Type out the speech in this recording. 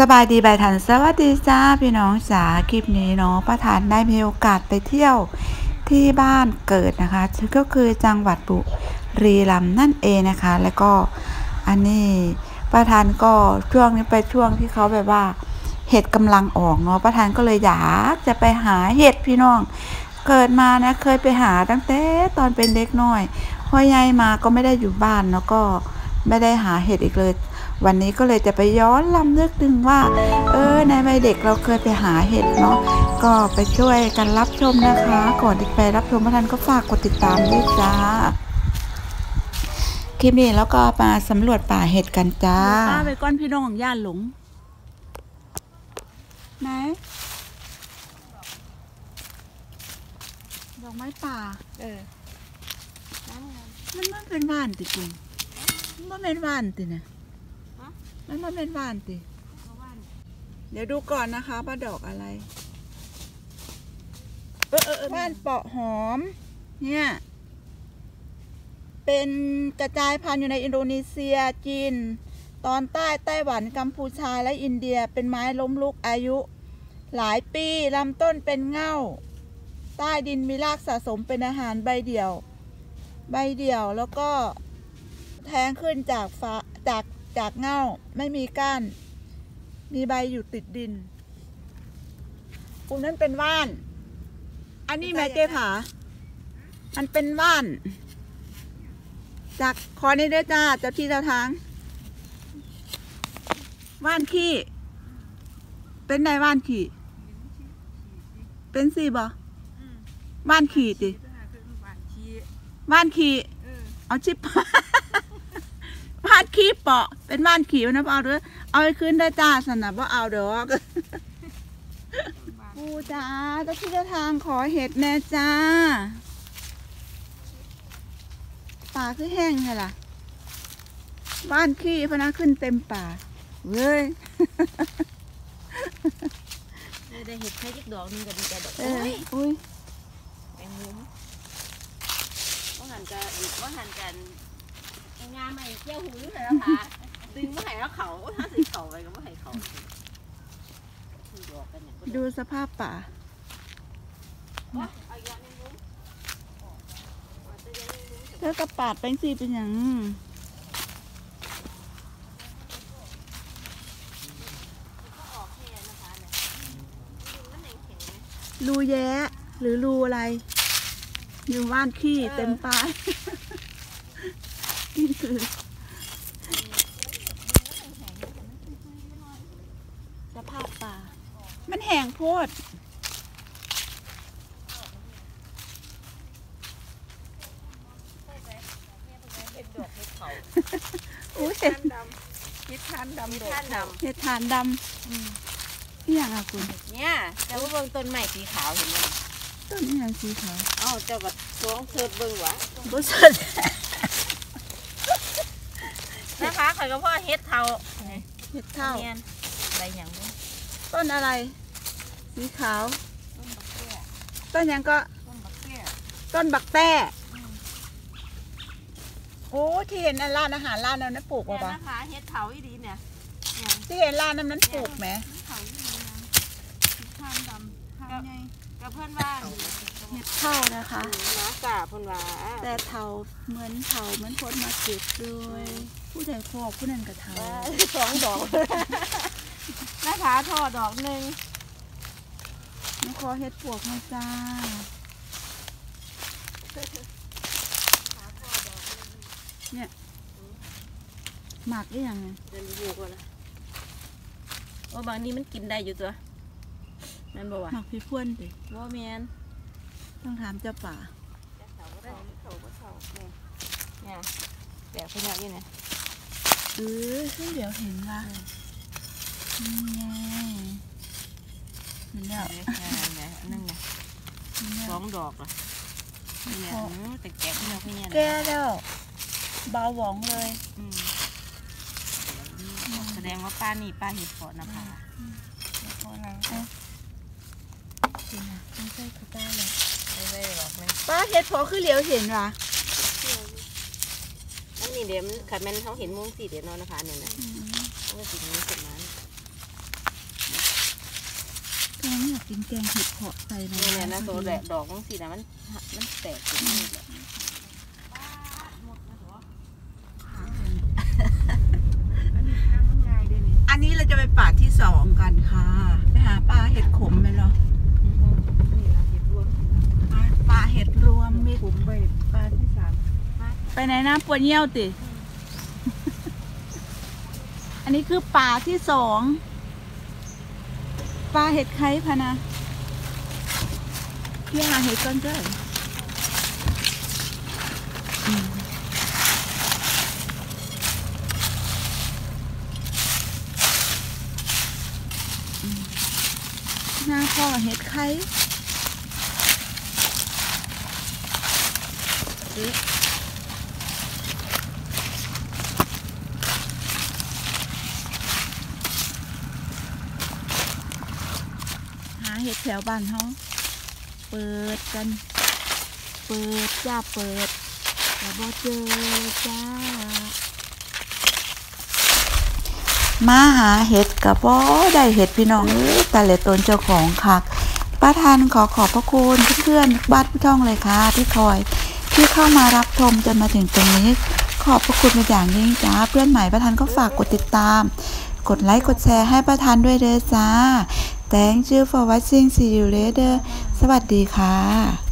สบายดีบายทันสวัสดีจ้าพี่น้องจ๋าคลิปนี้เนาะป้าทานได้มีโอกาสไปเที่ยวที่บ้านเกิดนะคะก็คือจังหวัดบุรีรัมย์นั่นเองนะคะ แล้วก็อันนี้ป้าทานก็ช่วงนี้ไปช่วงที่เขาแบบว่าเห็ดกำลังออกเนาะป้าทานก็เลยอยากจะไปหาเห็ดพี่น้อง เกิดมานะเคยไปหาตั้งแต่ตอนเป็นเด็กน้อยพอใหญ่มาก็ไม่ได้อยู่บ้านแล้วก็ไม่ได้หาเห็ดอีกเลย วันนี้ก็เลยจะไปย้อนลำนึกถึงว่า เออในวัยเด็กเราเคยไปหาเห็ดเนาะก็ไปช่วยกันรับชมนะคะ ก่อนที่ไปรับชมพท่านก็ฝากกดติดตามด้วยจ้าคลิปนี้แล้วก็มาสำรวจป่าเห็ดกันจ้าไปก้อนพี่น้องย่านหลงไหนดอกไม้ป่า เออ มันมันเป็นว่านติคุณมันบ่เป็นว่านตินะ มันมันเป็นว่านติ เดี๋ยวดูก่อนนะคะว่าดอกอะไรเออเออเออว่านเปาะหอม เนี่ย เป็นกระจายพันธุ์อยู่ในอินโดนีเซีย จีน ตอนใต้ ไต้หวัน กัมพูชา และอินเดีย เป็นไม้ล้มลุกอายุ หลายปีลำต้นเป็นเง่า ใต้ดินมีรากสะสมเป็นอาหารใบเดี่ยว ใบเดี่ยวแล้วก็แทงขึ้นจากฟ้าจาก จากเง่าไม่มีก้าน มีใบอยู่ติดดินกลุ่มนั้นเป็นว่าน อันนี้แม่เจ๊ผามันเป็นว่าน จากคอนี้ด้วยจ้าเจ้าที่เจ้าทาง ว่านขี้ เป็นไงว่านขี้ เป็นสี่บ่ว่านขี้ติว่านขี้เอาชิป ว่านขี้เปาะ เป็นว่านขี้นะเอาเด้อเอาไปคืนได้จ้าสนะว่าเอาเด้อปูจ้าเจ้าที่เจ้าทางขอเห็ดแน่จ้าป่าคือแห้งไงล่ะ บ้านขี้พะนะขึ้นเต็มป่าเว้ยได้เห็ดแค่ยิกดอกหนึงก็ดีใจดอกเอโอ้อยอุ้ยแมงมุมว่าหันกันว่าหันกันไอ้ งามไอ้เจ้าหูนี่เหรอคะดึงมาให้แล้วเขาถ้าสิเขาไปก็ไม่ให้เขาคือดอกกันเนี่ยดูสภาพป่าเอาอย่างแมงมุมแล้วกระปาดแป้งสีเป็นอย่างออกแค่นะคะเนี่ยดินมันแข็งๆไหมรูแย้หรือรูอะไรอยู่บ้านขี้เต็มป่านี่คือ สภาพป่า มันแห้งโพดเป็นดอกเห็ดเขาอุ้ยเห็ดดำคิดทานดำท่านดเห็ดฐานดำนี่อย่างอะคุณ เนี่ยแต่ว่าเบิ่งต้นใหม่สีขาวเห็นไหมต้นนี่อย่างสีขาวอ้าเจ้าก็สวงเถิดเบิ่งวะบุษดนะ คะข่อยก็พ่อเฮ็ดเทาเห็ดเท่าเนียนอะไรอย่างนี้ต้นอะไร สีขาว ต้นบักเตี้ยต้นหยังก็ ต้นบักเตี้ยต้นบักแต้โอ้ที่เห็นอันร้านอาหารร้านนั้นนะปลูกเนี่ยป่ะปะนะคะเฮ็ดเทาอีดีเนี่ยเนี่ยที่เห็นร้านนั้นนั้นปลูกไหมเทาอีดีนะทานดำทานไงกับเพื่อนบ้าน เห็ดเท่านะคะน้ากาเพิ่นว่าแต่เท่าเหมือนเท่าเหมือนคนมาเก็บด้วยผู้ใดพอกผู้นั้นก็เท่าสองดอกนะคะทอดอกหนึ่งหนูขอเห็ดปวกหนะจ้าเนี่ยหมักได้ยังไงเดินอยู่ก่อนนะโอ้บางนี้มันกินได้อยู่ตัวแม่นบ่วะหมักพี่พ่วนดิบ่แม่น ต้องถามเจ้าป่าเขาก็เขาเขาก็เขาเนี่ยเนี่ยแบบพวกนี้เนี่ยเออซึ่งเดี๋ยวเห็นละนี่ไงเห็นแล้วเนี่ยนั่นไงเห็นแล้สวองดอกอะเนี่ยแต่แกะพวกนี้พวกนี้แก้แล้วเบาหวองเลยแสดงว่าป้านี่ป้าเห็ดเพาะนะคะพอแล้วจริงอะไม่ใช่คือป้าเลย ป้าเห็ดพอคือเหลียวเห็นวะอันนี้เดี๋ยวมันขัดมันเขาเห็นมุ้งสีเดี๋ยวนอนนะคะเนี่ยนะมันก็สีนี้เสร็จมากินแกงเห็ดเพาะใส่ในนี่แหละนะตัวแหละดอกของสีนะมันมันแตกขึ้นนี่แหละอันนี้เราจะไปป่าที่สองกันค่ะไปหาปลาเห็ดขมไหมเหรอปลาเห็ดรวมมี ผมไปปลาที่สาม ไปไหนนะปวดเยี่ยวติ อันนี้คือป่าที่สองปลาเห็ดไข่พะนะพี่หาเห็ดก่อนเจ้ยอืมอืมหน้าพ่อเห็ดไข่เอ๊ะ หาเห็ดแถวบ้านเขาเปิดกัน เปิดจ้าเปิดแต่บ่เจอจ้า มาหาเห็ดกับบ่ได้เห็ดพี่น้องเอ้ยแต่เหละตนเจ้าของคักป้าทานขอขอบพระคุณเพื่อนๆบ้านพี่ท่องเลยค่ะที่คอยที่เข้ามารับชมจนมาถึงตรงนี้ ขอบพระคุณเป็นอย่างยิ่งจ้าเพื่อนใหม่ประธานก็ฝากกดติดตาม กดไลค์กดแชร์ให้ประธานด้วยเด้อจ้า Thank you for watching see you later สวัสดีค่ะ